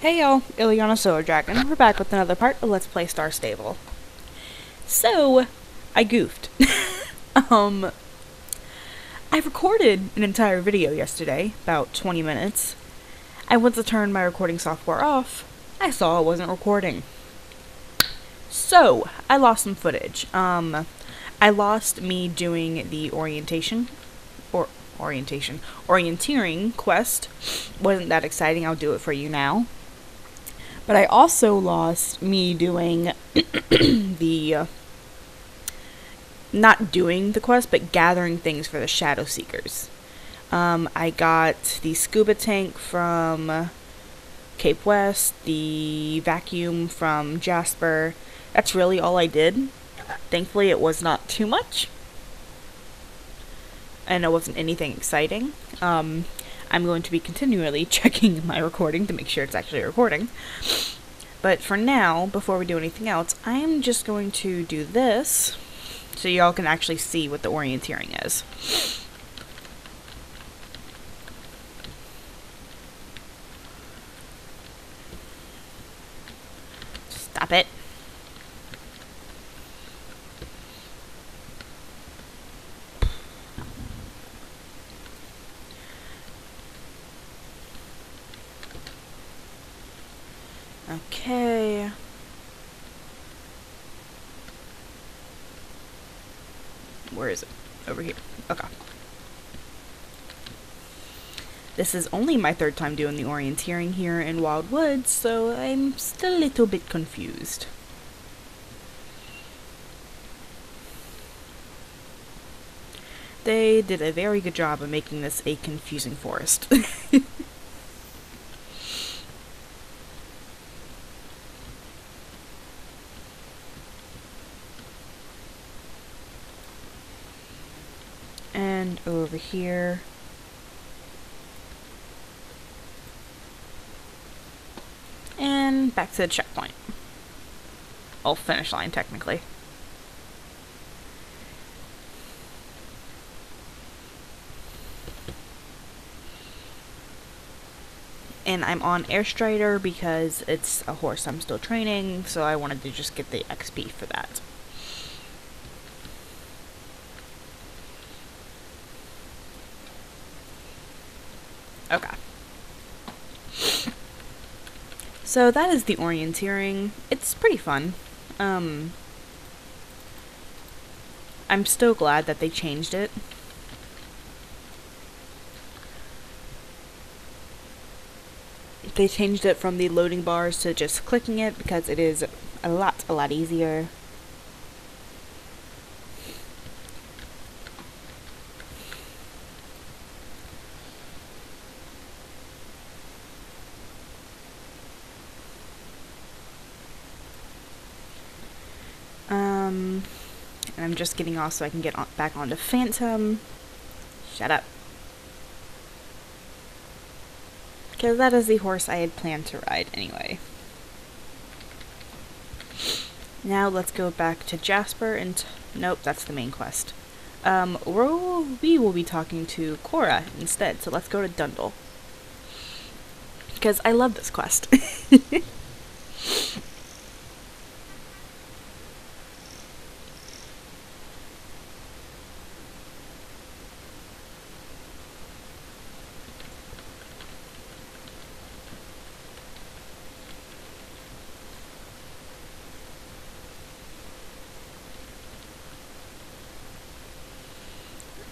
Hey y'all, Iliana Silverdragon. We're back with another part of Let's Play Star Stable. So, I goofed. um, I recorded an entire video yesterday, about 20 minutes. I went to turn my recording software off. I saw it wasn't recording. So, I lost some footage. Um, I lost me doing the orientation, or orientation, orienteering quest. Wasn't that exciting, I'll do it for you now. But I also lost me doing the. Not doing the quest, but gathering things for the Shadow Seekers. Um, I got the scuba tank from Cape West, the vacuum from Jasper. That's really all I did. Thankfully, it was not too much. And it wasn't anything exciting. Um, I'm going to be continually checking my recording to make sure it's actually recording. But for now, before we do anything else, I'm just going to do this so y'all can actually see what the orienteering is. Stop it. Okay. Where is it? Over here. Okay. This is only my third time doing the orienteering here in Wild Woods, so I'm still a little bit confused. They did a very good job of making this a confusing forest. and over here. And back to the checkpoint. Oh, finish line, technically. And I'm on Airstrider because it's a horse I'm still training, so I wanted to just get the XP for that. Okay. So that is the orienteering. It's pretty fun. Um, I'm still glad that they changed it. They changed it from the loading bars to just clicking it because it is a lot, a lot easier. Um, and I'm just getting off so I can get on, back onto Phantom. Shut up. Because that is the horse I had planned to ride anyway. Now let's go back to Jasper and... nope, that's the main quest. Um, we will be talking to Kora instead, so let's go to Dundull. Because I love this quest.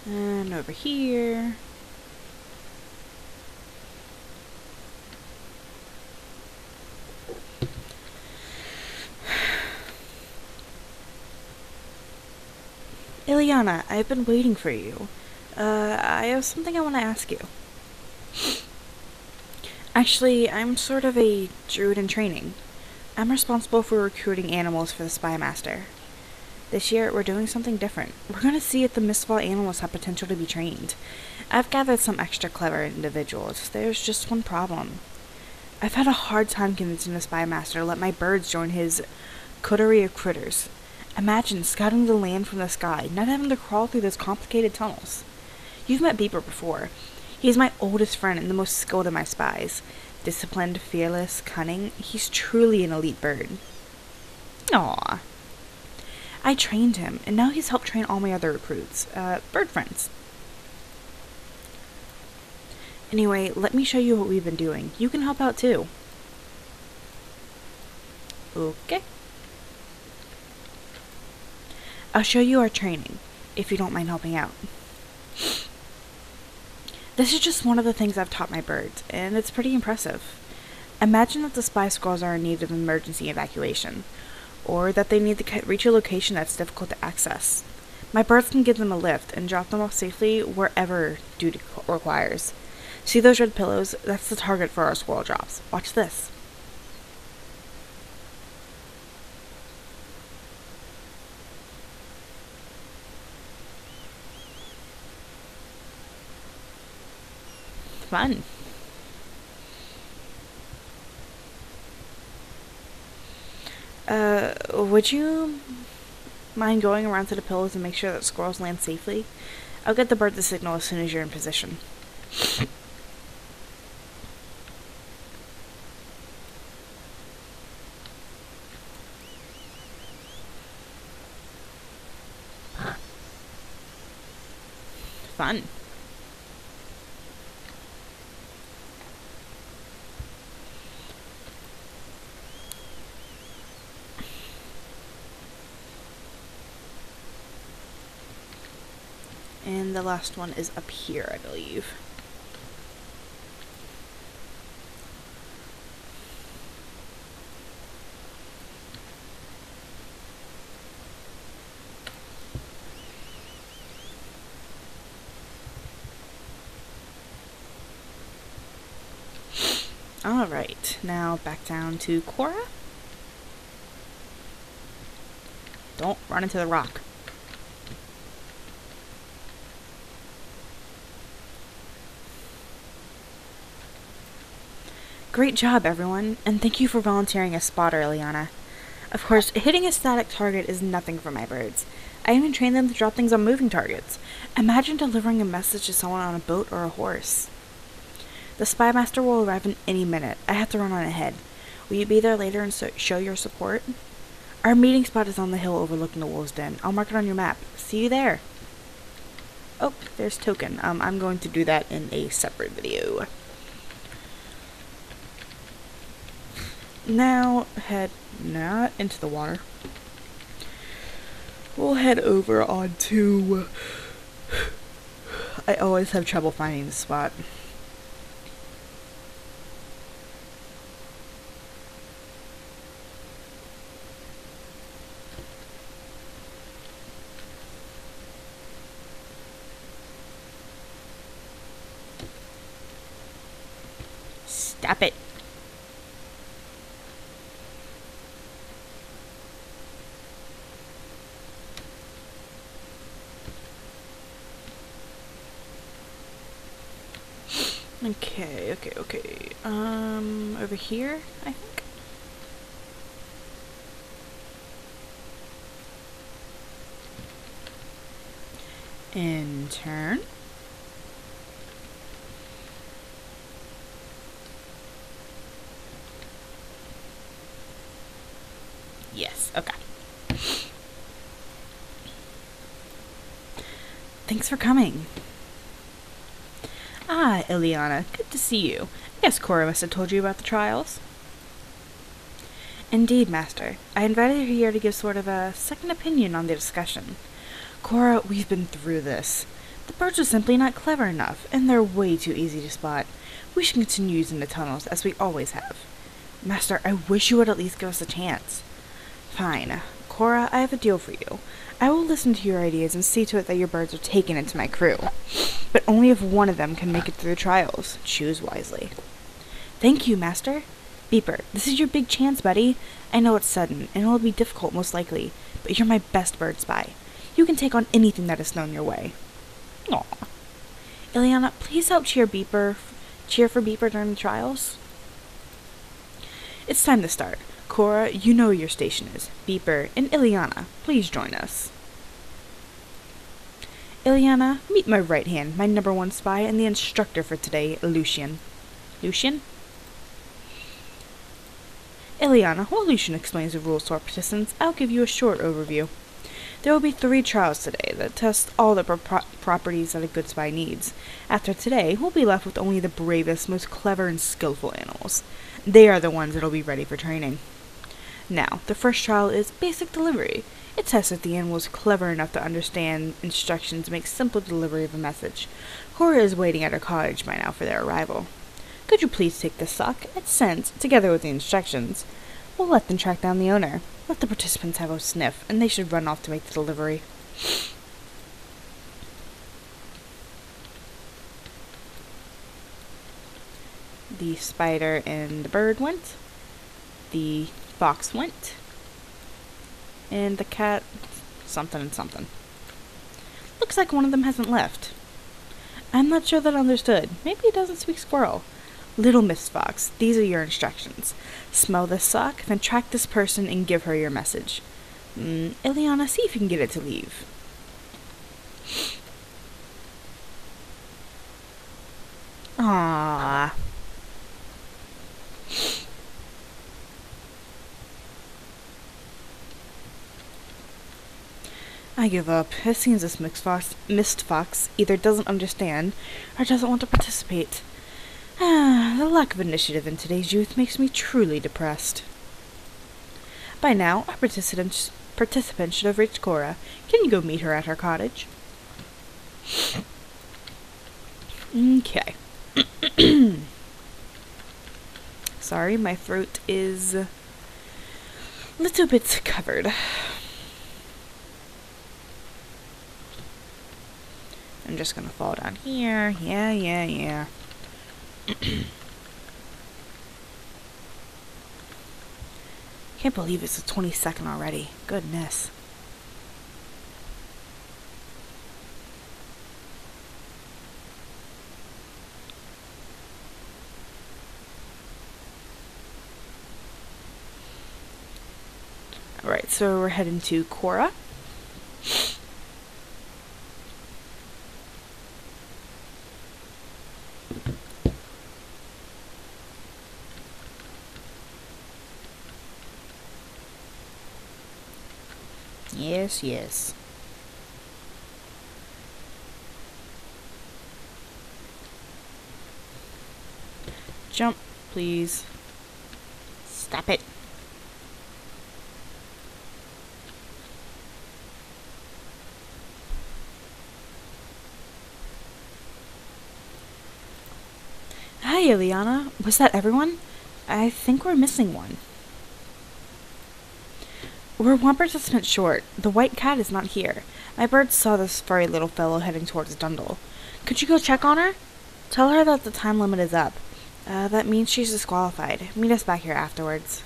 And over here. Iliana, I've been waiting for you. Uh, I have something I want to ask you. Actually, I'm sort of a druid in training. I'm responsible for recruiting animals for the Spy Master. This year, we're doing something different. We're going to see if the Mistfall animals have potential to be trained. I've gathered some extra clever individuals. There's just one problem. I've had a hard time convincing the Spy Master to let my birds join his coterie of critters. Imagine scouting the land from the sky, not having to crawl through those complicated tunnels. You've met Beeper before. He's my oldest friend and the most skilled of my spies. Disciplined, fearless, cunning, he's truly an elite bird. Aw. I trained him, and now he's helped train all my other recruits, uh, bird friends. Anyway, let me show you what we've been doing. You can help out too. Okay. I'll show you our training, if you don't mind helping out. This is just one of the things I've taught my birds, and it's pretty impressive. Imagine that the spy squirrels are in need of emergency evacuation, or that they need to reach a location that's difficult to access. My birds can give them a lift and drop them off safely wherever duty requires. See those red pillows? That's the target for our squirrel drops. Watch this. Fun. Uh, would you mind going around to the pillows and make sure that squirrels land safely? I'll get the bird the signal as soon as you're in position. Fun. And the last one is up here, I believe. Alright, now back down to Kora. Don't run into the rock. Great job, everyone, and thank you for volunteering as spotter, Iliana. Of course, hitting a static target is nothing for my birds. I even train them to drop things on moving targets. Imagine delivering a message to someone on a boat or a horse. The spy master will arrive in any minute. I have to run on ahead. Will you be there later and so show your support? Our meeting spot is on the hill overlooking the wolves' den. I'll mark it on your map. See you there. Oh, there's Token. Um, I'm going to do that in a separate video. Now, head not into the water. We'll head over onto. I always have trouble finding the spot. Stop it. Okay, okay, okay. Um, over here, I think? In turn. Yes, okay. Thanks for coming. Ah, Iliana, good to see you. I guess Kora must have told you about the trials. Indeed, Master. I invited her here to give sort of a second opinion on the discussion. Kora, we've been through this. The birds are simply not clever enough, and they're way too easy to spot. We should continue using the tunnels, as we always have. Master, I wish you would at least give us a chance. Fine. Kora, I have a deal for you. I will listen to your ideas and see to it that your birds are taken into my crew. But only if one of them can make it through the trials. Choose wisely. Thank you, Master. Beeper, this is your big chance, buddy. I know it's sudden, and it will be difficult most likely, but you're my best bird spy. You can take on anything that is thrown your way. Aw. Iliana, please help cheer Beeper, cheer for Beeper during the trials. It's time to start. Kora, you know your station is. Beeper and Iliana, please join us. Iliana, meet my right hand, my number one spy, and the instructor for today, Lucian. Lucian? Iliana, while Lucian explains the rules to our participants, I'll give you a short overview. There will be three trials today that test all the pro- properties that a good spy needs. After today, we'll be left with only the bravest, most clever, and skillful animals. They are the ones that'll be ready for training. Now, the first trial is basic delivery. It tests if the animal is clever enough to understand instructions to make simple delivery of a message. Kora is waiting at her cottage by now for their arrival. Could you please take this sock? It's sent, together with the instructions. We'll let them track down the owner. Let the participants have a sniff, and they should run off to make the delivery. The spider and the bird went. The fox went. And the cat, something and something. Looks like one of them hasn't left. I'm not sure that I understood. Maybe he doesn't speak squirrel. Little Miss Fox, these are your instructions. Smell this sock, then track this person and give her your message. Mm, Iliana, see if you can get it to leave. Ah. I give up. It seems this mixed fox, missed fox either doesn't understand or doesn't want to participate. Ah, the lack of initiative in today's youth makes me truly depressed. By now, our participants, participants should have reached Kora. Can you go meet her at her cottage? Okay. Sorry, my throat is a little bit covered. I'm just gonna fall down here. Yeah, yeah, yeah. Can't believe it's the 22nd already. Goodness. Alright, so we're heading to Kora. Yes. Jump, please. Stop it. Hi, Iliana. Was that everyone? I think we're missing one. We're one participant short. The white cat is not here. My bird saw this furry little fellow heading towards Dundull. Could you go check on her? Tell her that the time limit is up. Uh, that means she's disqualified. Meet us back here afterwards.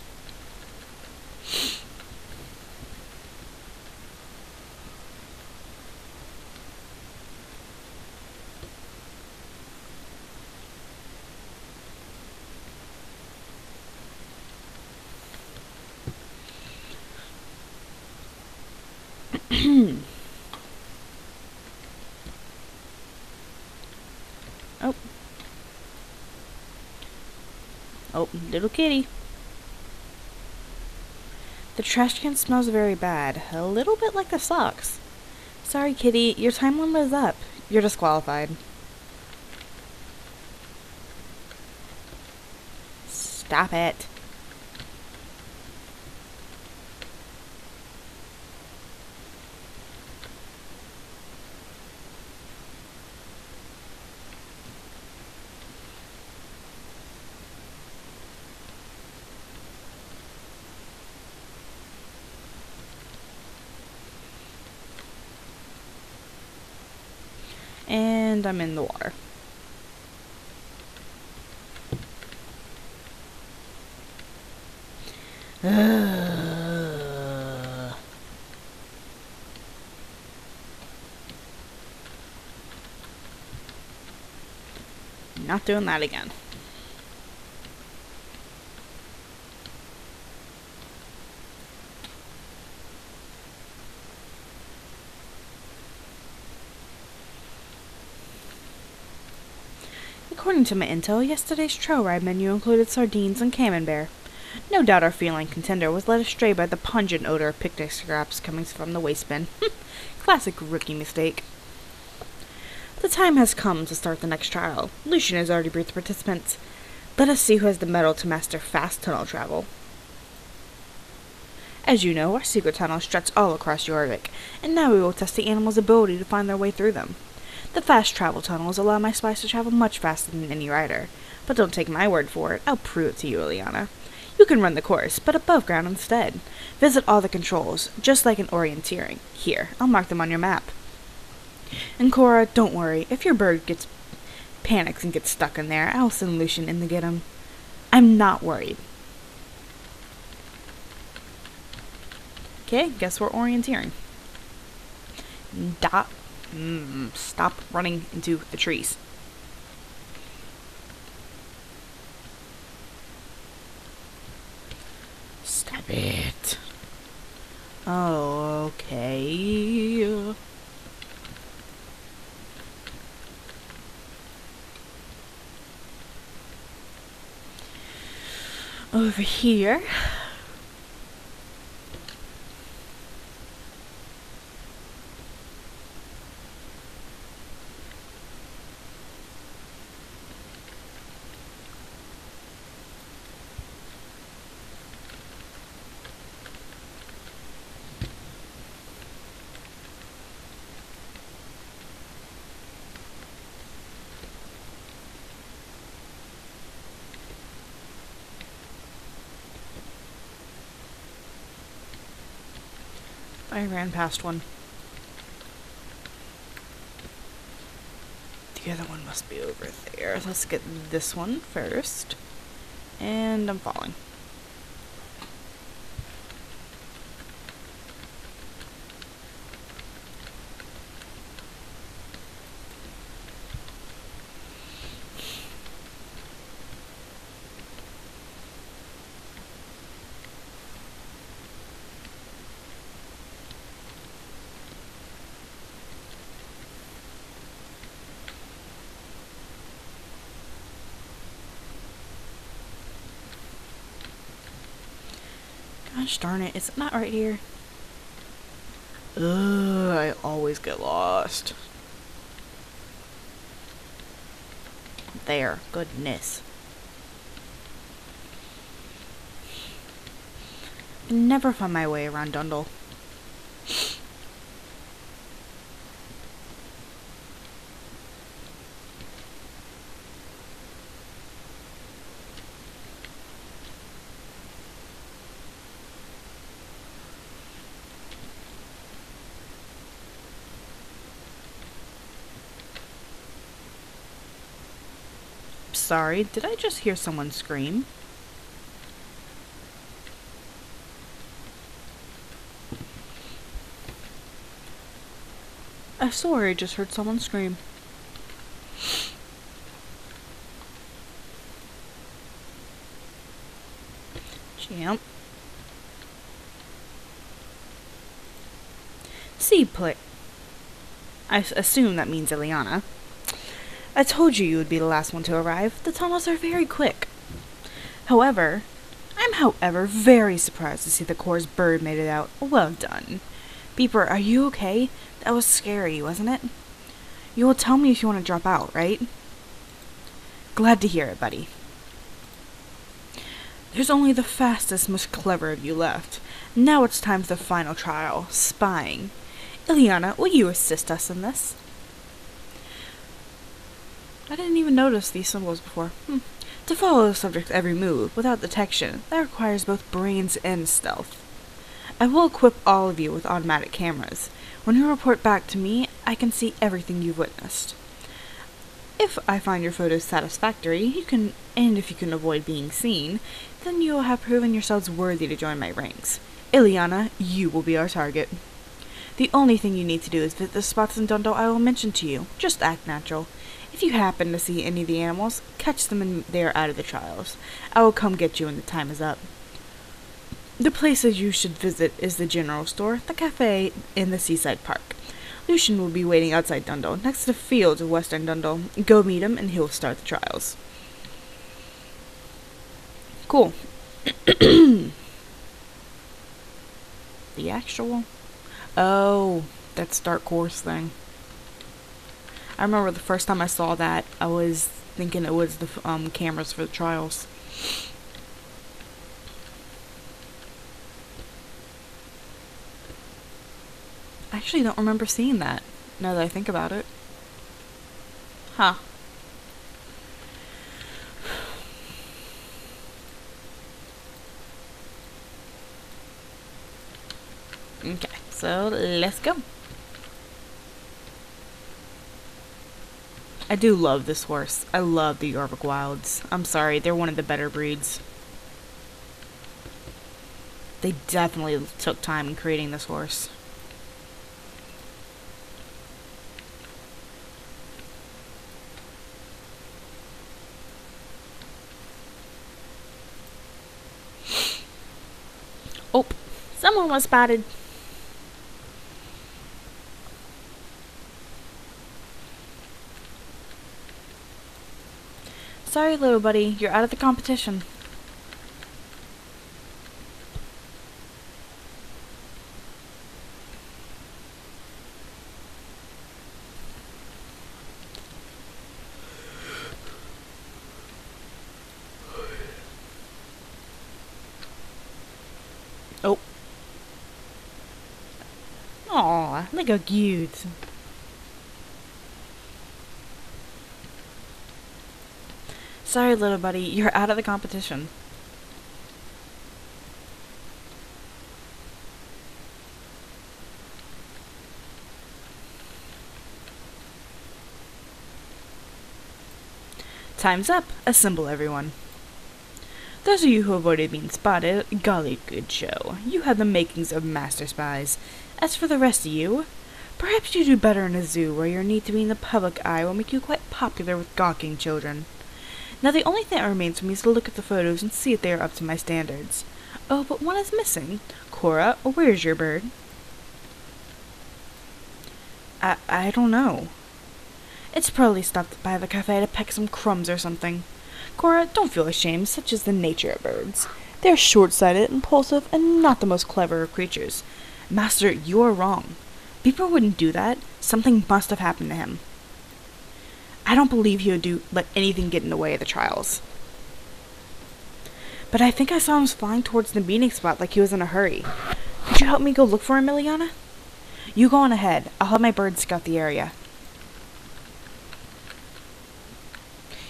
oh. Oh, little kitty. The trash can smells very bad. A little bit like the socks. Sorry, kitty. Your time limit is up. You're disqualified. Stop it. And I'm in the water. Not doing that again. According to my intel, yesterday's trail ride menu included sardines and camembert. No doubt our feline contender was led astray by the pungent odor of picnic scraps coming from the waste bin. Classic rookie mistake. The time has come to start the next trial. Lucian has already briefed the participants. Let us see who has the mettle to master fast tunnel travel. As you know, our secret tunnel stretches all across Jorvik, and now we will test the animals' ability to find their way through them. The fast travel tunnels allow my spies to travel much faster than any rider. But don't take my word for it, I'll prove it to you, Iliana. You can run the course, but above ground instead. Visit all the controls, just like in orienteering. Here, I'll mark them on your map. And Kora, don't worry, if your bird gets panics and gets stuck in there, I'll send Lucian in to get him. I'm not worried. Okay, guess we're orienteering. Dot. Mm, stop running into the trees. Stop it. Okay. Over here. I ran past one. The other one must be over there. Let's get this one first. And I'm falling. Gosh darn it, it's not right here. Ugh, I always get lost. There, goodness. I never find my way around Dundull. Sorry, did I just hear someone scream? I swear I just heard someone scream. Champ. Seed plate. I assume that means Iliana. I told you you would be the last one to arrive. The tunnels are very quick. However, I'm however very surprised to see the Kora's bird made it out. Well done. Beeper, are you okay? That was scary, wasn't it? You will tell me if you want to drop out, right? Glad to hear it, buddy. There's only the fastest, most clever of you left. Now it's time for the final trial, spying. Iliana, will you assist us in this? I didn't even notice these symbols before. Hmm. To follow the subject's every move without detection, that requires both brains and stealth. I will equip all of you with automatic cameras. When you report back to me, I can see everything you've witnessed. If I find your photos satisfactory, you can, and if you can avoid being seen, then you will have proven yourselves worthy to join my ranks. Iliana, you will be our target. The only thing you need to do is visit the spots in Dundull I will mention to you. Just act natural. If you happen to see any of the animals, catch them when they are out of the trials. I will come get you when the time is up. The places you should visit is the general store, the cafe, and the seaside park. Lucian will be waiting outside Dundull, next to the fields of western Dundull. Go meet him, and he'll start the trials. Cool. the actual? Oh, that's Dark Horse thing. I remember the first time I saw that, I was thinking it was the um, cameras for the trials. I actually don't remember seeing that, now that I think about it. Huh. Okay, so let's go. I do love this horse. I love the Jorvik Wilds. I'm sorry, they're one of the better breeds. They definitely took time in creating this horse. Oh, someone was spotted. Sorry, little buddy, you're out of the competition. Oh. Aw, look how cute. Sorry, little buddy, you're out of the competition. Time's up. Assemble, everyone. Those of you who avoided being spotted, golly good show. You have the makings of master spies. As for the rest of you, perhaps you do better in a zoo where your need to be in the public eye will make you quite popular with gawking children. Now the only thing that remains for me is to look at the photos and see if they are up to my standards. Oh, but one is missing. Kora, where's your bird? I, I don't know. It's probably stopped by the cafe to peck some crumbs or something. Kora, don't feel ashamed, such is the nature of birds. They are short-sighted, impulsive, and not the most clever of creatures. Master, you are wrong. Beeper wouldn't do that. Something must have happened to him. I don't believe he would do let anything get in the way of the trials. But I think I saw him flying towards the meeting spot like he was in a hurry. Could you help me go look for him, Iliana? You go on ahead. I'll have my birds scout the area.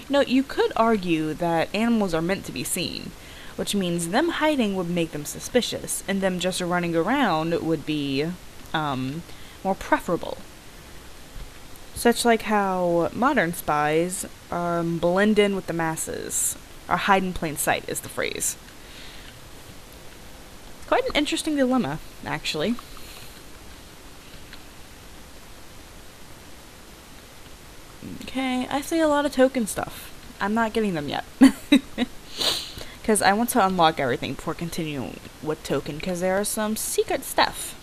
Know, you could argue that animals are meant to be seen, which means them hiding would make them suspicious, and them just running around would be, um, more preferable. Such like how modern spies um, blend in with the masses, or hide in plain sight is the phrase. Quite an interesting dilemma, actually. Okay, I see a lot of token stuff. I'm not getting them yet. Because I want to unlock everything before continuing with token, because there are some secret stuff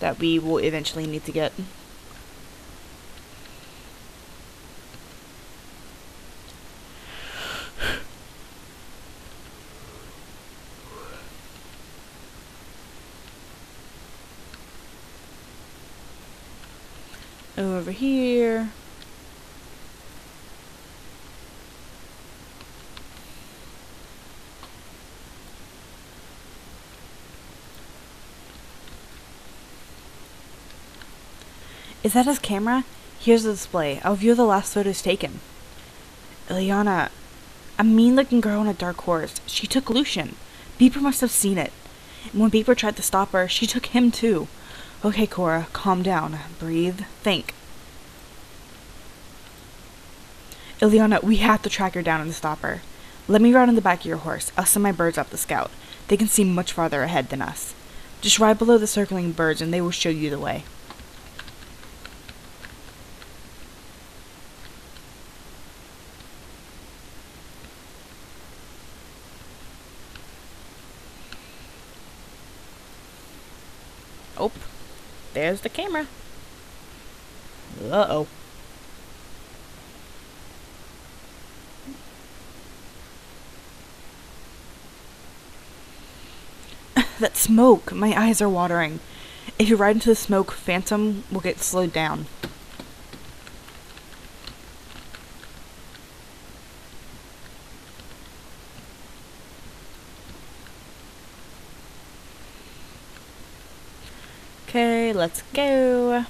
that we will eventually need to get. Over here. Is that his camera? Here's the display. I'll view the last photos taken. Iliana, a mean-looking girl on a dark horse. She took Lucian. Beeper must have seen it. And when Beeper tried to stop her, she took him too. Okay, Kora, calm down. Breathe. Think. Iliana, we have to track her down and stop her. Let me ride on the back of your horse. I'll send my birds up to scout. They can see much farther ahead than us. Just ride below the circling birds and they will show you the way. Oh, there's the camera. Uh-oh. That smoke! My eyes are watering. If you ride into the smoke, Phantom will get slowed down. Okay, let's go.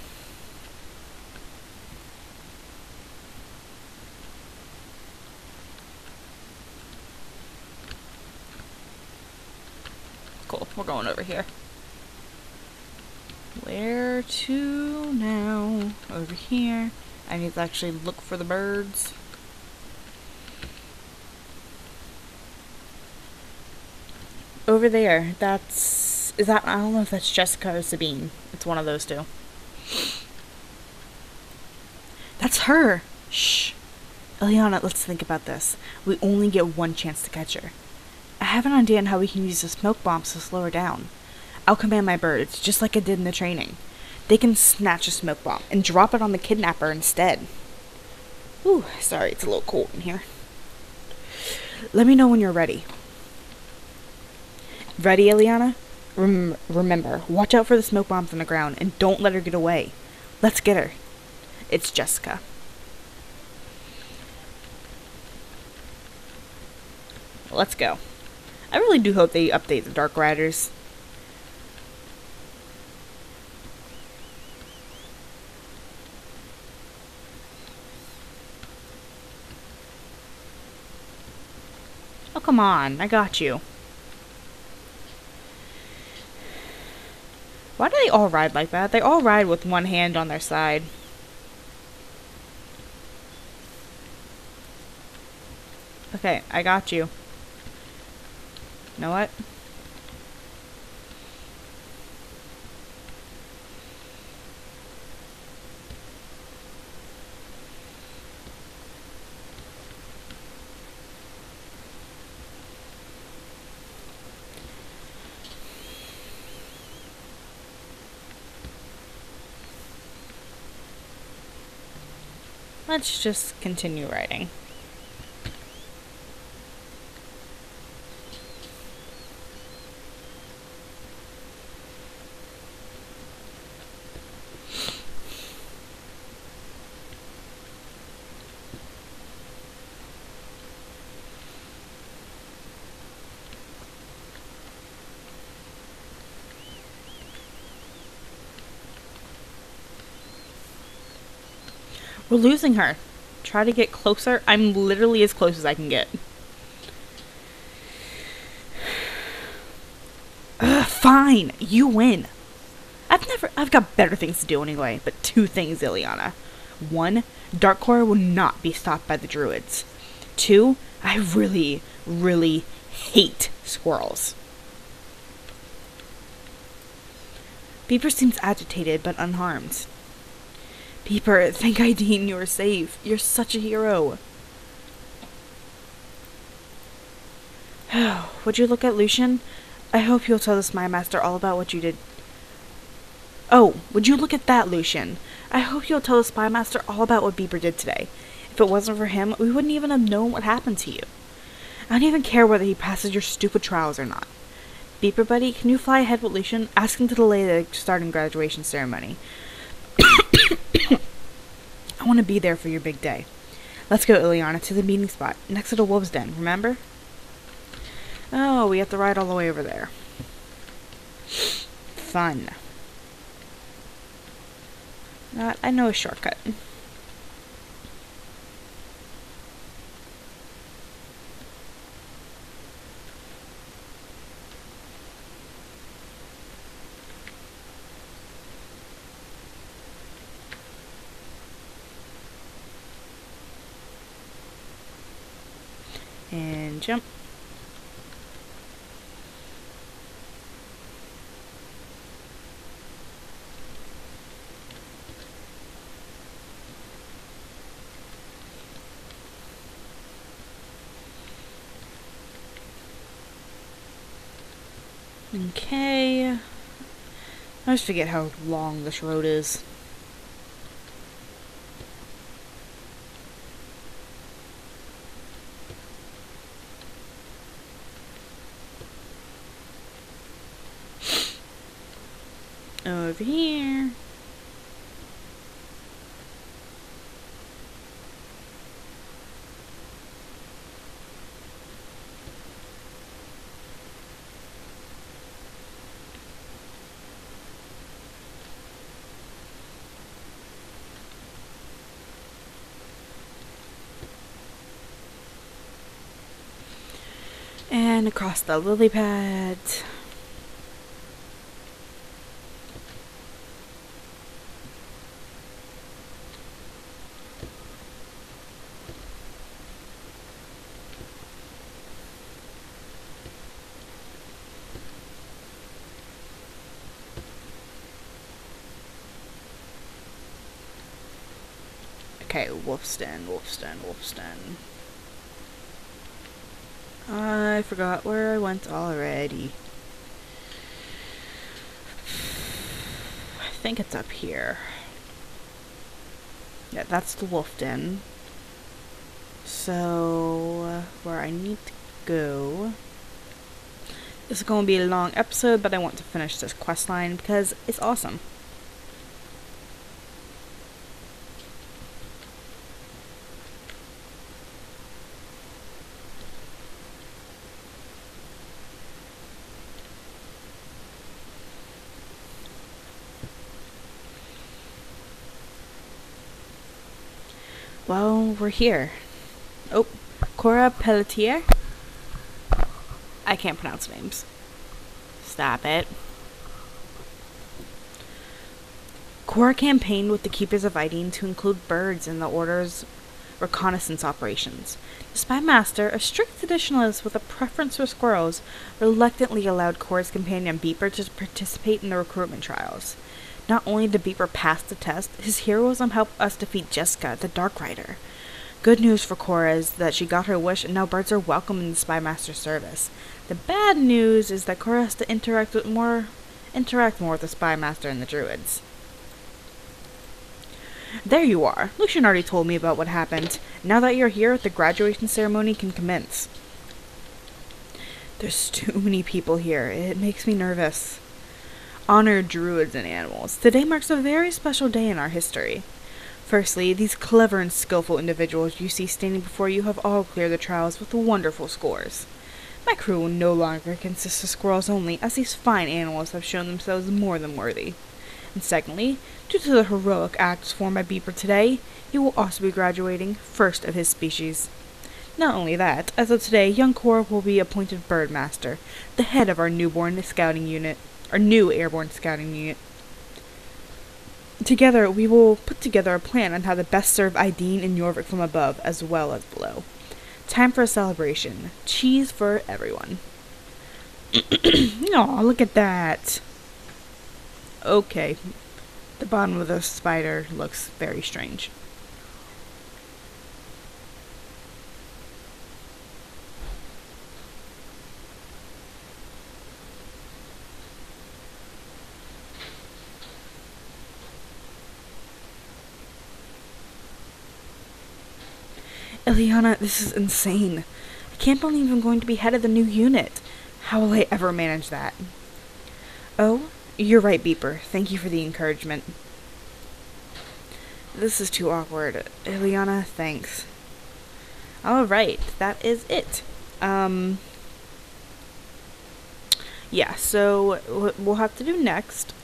We're going over here. Where to now? Over here. I need to actually look for the birds. Over there. That's... Is that... I don't know if that's Jessica or Sabine. It's one of those two. That's her! Shh. Iliana, let's think about this. We only get one chance to catch her. I have an idea on how we can use the smoke bombs to slow her down. I'll command my birds, just like I did in the training. They can snatch a smoke bomb and drop it on the kidnapper instead. Ooh, sorry, it's a little cold in here. Let me know when you're ready. Ready, Iliana? Rem- remember, watch out for the smoke bombs on the ground and don't let her get away. Let's get her. It's Jessica. Let's go. I really do hope they update the Dark Riders. Oh, come on. I got you. Why do they all ride like that? They all ride with one hand on their side. Okay, I got you. Know what? Let's just continue writing. We're losing her. Try to get closer. I'm literally as close as I can get. Ugh, fine. You win. I've never I've got better things to do anyway, but two things, Iliana. One, Darkcore will not be stopped by the druids. Two, I really, really hate squirrels. Beeper seems agitated but unharmed. Beeper, thank Aideen you are safe. You're such a hero. Oh, would you look at Lucian? I hope you'll tell the Spy Master all about what you did. Oh, would you look at that, Lucian? I hope you'll tell the Spy Master all about what Beeper did today. If it wasn't for him, we wouldn't even have known what happened to you. I don't even care whether he passes your stupid trials or not. Beeper buddy, can you fly ahead with Lucian? Ask him to delay the starting graduation ceremony. I want to be there for your big day. Let's go, Iliana, to the meeting spot, next to the wolves' den, remember? Oh, we have to ride all the way over there. Fun. Not, I know a shortcut. And jump. Okay. I always forget how long this road is. Over here. And across the lily pads. Okay, Wolfston, Wolfston, Wolfston. I forgot where I went already. I think it's up here. Yeah, that's the wolf den. So, uh, where I need to go. This is going to be a long episode, but I want to finish this quest line because it's awesome. Well, we're here. Oh, Kora Pelletier? I can't pronounce names. Stop it. Kora campaigned with the Keepers of Aideen to include birds in the Order's reconnaissance operations. The spy master, a strict traditionalist with a preference for squirrels, reluctantly allowed Kora's companion Beeper to participate in the recruitment trials. Not only did Beeper pass the test, his heroism helped us defeat Jessica, the Dark Rider. Good news for Kora is that she got her wish and now birds are welcome in the Spymaster's service. The bad news is that Kora has to interact with more interact more with the Spymaster and the Druids. There you are. Lucian already told me about what happened. Now that you're here, the graduation ceremony can commence. There's too many people here. It makes me nervous. Honor druids and animals. Today marks a very special day in our history. Firstly, these clever and skillful individuals you see standing before you have all cleared the trials with wonderful scores. My crew will no longer consist of squirrels only, as these fine animals have shown themselves more than worthy. And secondly, due to the heroic acts formed by Beeper today, he will also be graduating first of his species. Not only that, as of today, young Kora will be appointed Birdmaster, the head of our newborn scouting unit our new airborne scouting unit. Together, we will put together a plan on how to best serve Aideen and Jorvik from above as well as below. Time for a celebration. Cheese for everyone. oh, look at that. Okay. The bottom of the spider looks very strange. This is insane. I can't believe I'm going to be head of the new unit. How will I ever manage that? Oh, you're right, Beeper. Thank you for the encouragement. This is too awkward. Iliana, thanks. Alright, that is it. Um, yeah, so what we'll have to do next,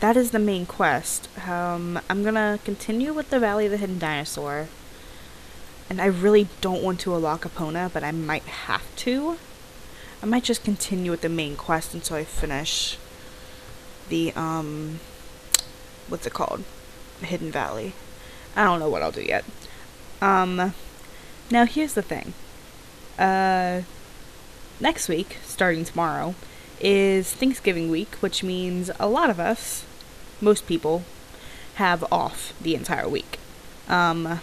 that is the main quest. Um, I'm gonna continue with the Valley of the Hidden Dinosaur and I really don't want to unlock Epona, but I might have to. I might just continue with the main quest until I finish the, um, what's it called? Hidden Valley. I don't know what I'll do yet. Um, now here's the thing. Uh, next week, starting tomorrow, is Thanksgiving week, which means a lot of us, most people, have off the entire week. Um,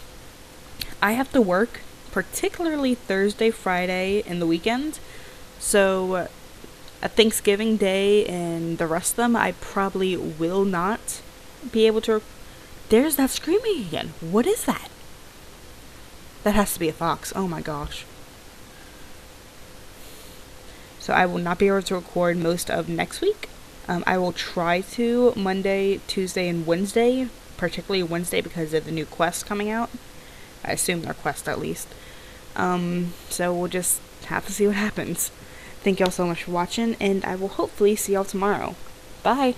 I have to work, particularly Thursday, Friday, and the weekend. So, a Thanksgiving Day and the rest of them, I probably will not be able to. There's that screaming again. What is that? That has to be a fox. Oh my gosh. So I will not be able to record most of next week Um, I will try to Monday, Tuesday, and Wednesday, particularly Wednesday because of the new quest coming out. I assume they're quest at least. Um, so we'll just have to see what happens. Thank y'all so much for watching, and I will hopefully see y'all tomorrow. Bye!